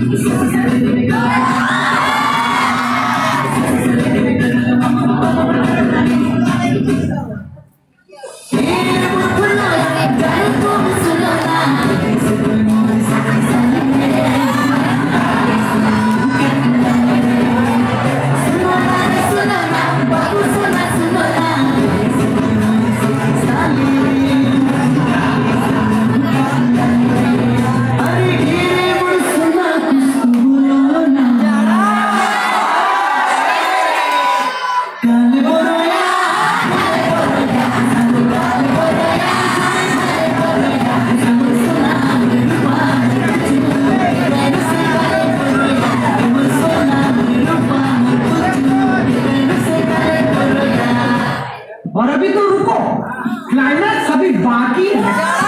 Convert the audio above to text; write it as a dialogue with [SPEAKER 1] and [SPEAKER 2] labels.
[SPEAKER 1] Jesus. और अभी तो रुको। क्लाइमेक्स अभी बाकी है।